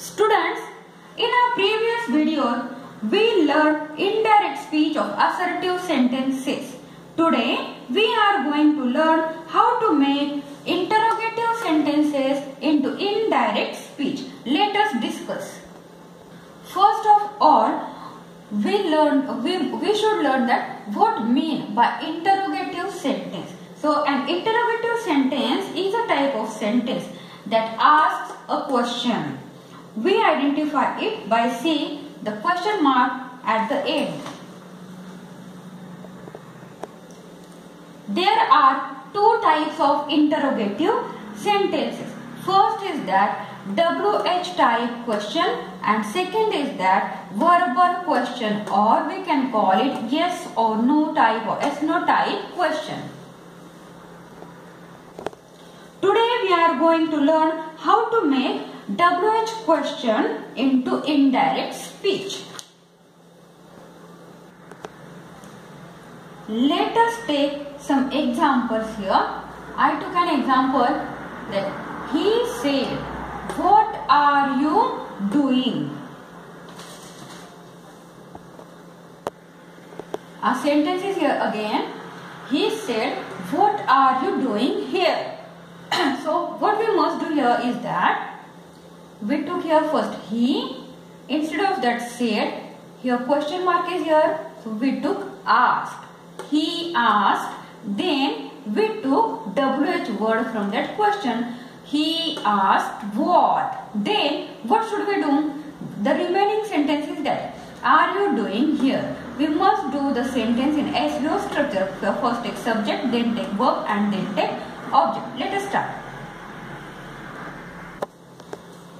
Students, in our previous video, we learned indirect speech of assertive sentences. Today, we are going to learn how to make interrogative sentences into indirect speech. Let us discuss. First of all, we learn we, we should learn that what mean by interrogative sentence. So an interrogative sentence is a type of sentence that asks a question. We identify it by seeing the question mark at the end. There are two types of interrogative sentences. First is that WH type question and second is that verbal question or we can call it yes or no type or yes no type question. Today we are going to learn how to make WH question into indirect speech. Let us take some examples here. I took an example that he said, what are you doing? A sentence is here again. He said, what are you doing here? so what we must do here is that we took here first he instead of that said here question mark is here so we took asked. He asked then we took wh word from that question. He asked what? Then what should we do? The remaining sentence is that are you doing here? We must do the sentence in SVO structure first take subject then take verb and then take object. Let us start.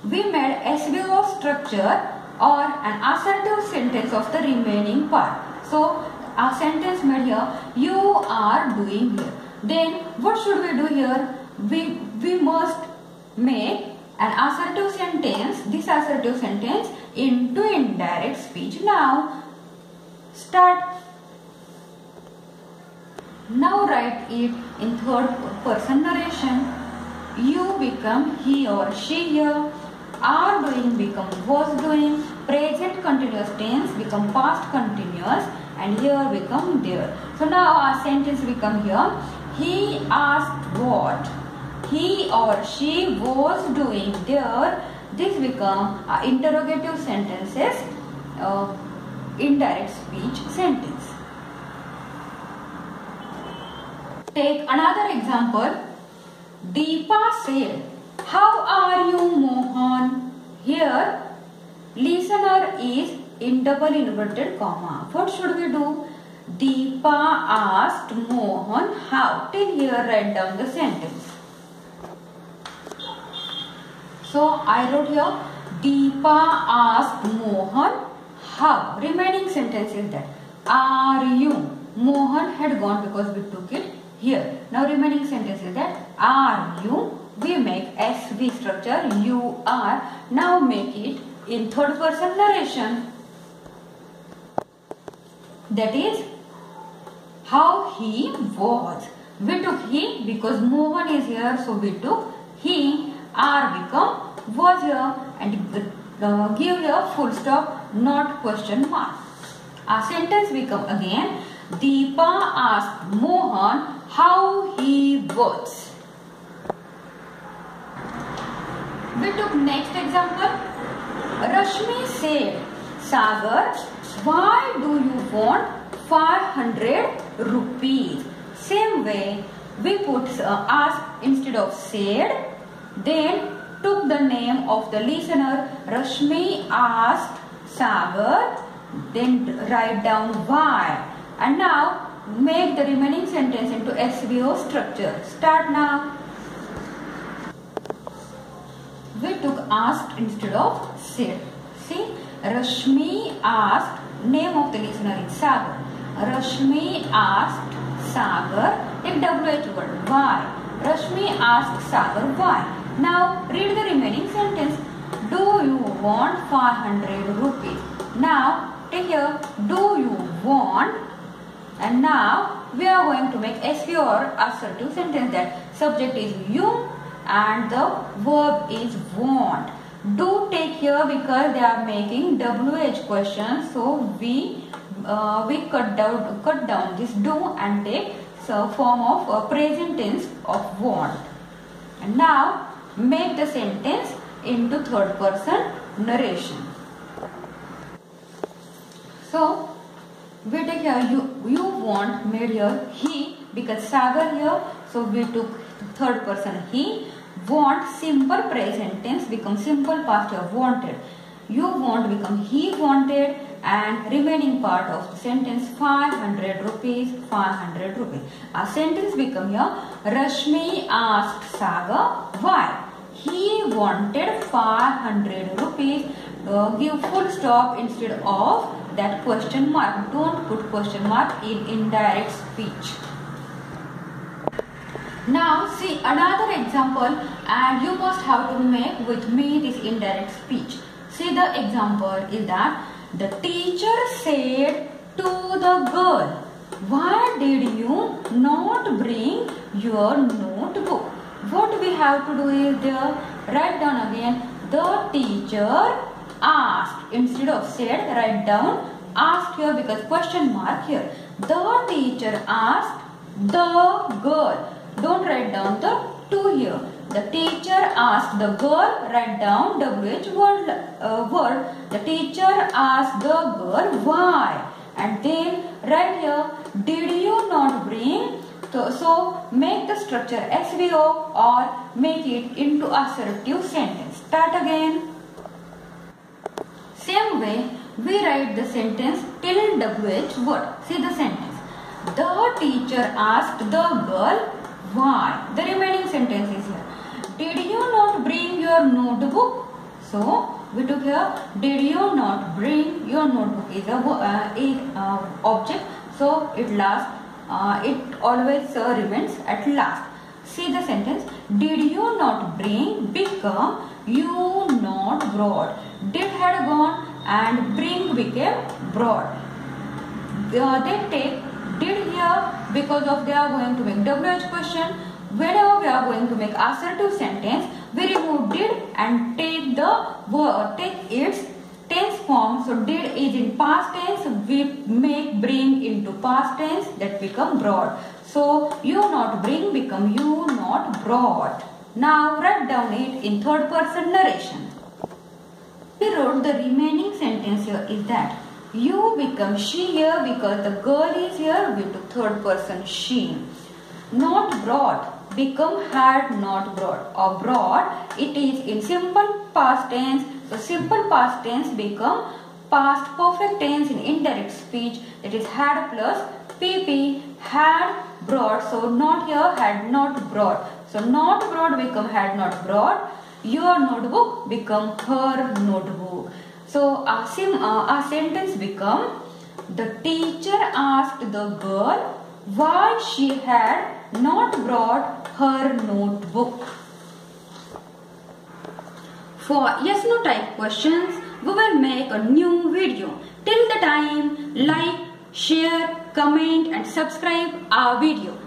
We made SVO structure or an assertive sentence of the remaining part. So, a sentence made here, you are doing here. Then, what should we do here? We, we must make an assertive sentence, this assertive sentence into indirect speech. Now, start now write it in third person narration. You become he or she here. Are doing become was doing. Present continuous tense become past continuous and here become there. So now our sentence become here. He asked what he or she was doing there. This become uh, interrogative sentences, uh, indirect speech sentence. Take another example. Deepa said, How are? Here, listener is in double inverted comma. What should we do? Deepa asked Mohan how. Till here, write down the sentence. So, I wrote here, Deepa asked Mohan how. Remaining sentence is that. Are you? Mohan had gone because we took it here. Now remaining sentence is that are you? We make SV structure you are. Now make it in third person narration. That is how he was. We took he because Mohan is here so we took he are become was here and uh, give here full stop not question mark. our sentence become again Deepa asked Mohan how he was. We took next example. Rashmi said, Sagar, why do you want 500 rupees? Same way, we put uh, ask instead of said. Then took the name of the listener. Rashmi asked Sagar. Then write down why. And now make the remaining sentence into SVO structure. Start now. We took asked instead of said. See, Rashmi asked, name of the listener is Sagar. Rashmi asked Sagar, take WH word, why? Rashmi asked Sagar, why? Now read the remaining sentence. Do you want 500 rupees? Now take here, do you want and now we are going to make SVO or assertive sentence that subject is you and the verb is want. do take here because they are making WH questions. So we uh, we cut down cut down this do and take so form of uh, present tense of want. And now make the sentence into third person narration. So we take here you you want made here he because Sagar here so we took third person he want simple present tense become simple past of wanted. You want become he wanted and remaining part of the sentence 500 rupees 500 rupees. A sentence become here Rashmi asked Sagar why? He wanted 500 rupees. Uh, give full stop instead of that question mark. Don't put question mark in indirect speech now see another example and you must have to make with me this indirect speech. See the example is that the teacher said to the girl, why did you not bring your notebook? What we have to do is there, write down again, the teacher asked, instead of said, write down, asked here because question mark here. The teacher asked the girl don't write down the 2 here. The teacher asked the girl, write down WH word, uh, word. The teacher asked the girl why. And then write here, did you not bring? So, so make the structure SVO or make it into assertive sentence. Start again. Same way, we write the sentence till WH word. See the sentence. The teacher asked the girl why? The remaining sentence is here. Did you not bring your notebook? So, we took here, did you not bring your notebook is a, uh, is, uh, object. So, it last, uh, it always uh, remains at last. See the sentence, did you not bring become you not brought. Did had gone and bring became brought. Uh, they take did here because of they are going to make WH question. Whenever we are going to make assertive sentence, we remove did and take the word, take its tense form. So did is in past tense, we make bring into past tense that become brought. So you not bring become you not brought. Now write down it in third person narration. We wrote the remaining sentence here is that you become she here because the girl is here. We took third person she. Not brought. Become had not brought. Or brought. It is in simple past tense. So simple past tense become past perfect tense in indirect speech. That is had plus pp. Had brought. So not here had not brought. So not brought become had not brought. Your notebook become her notebook. So sim, uh, our sentence become the teacher asked the girl why she had not brought her notebook. For yes no type questions, we will make a new video. Till the time, like, share, comment and subscribe our video.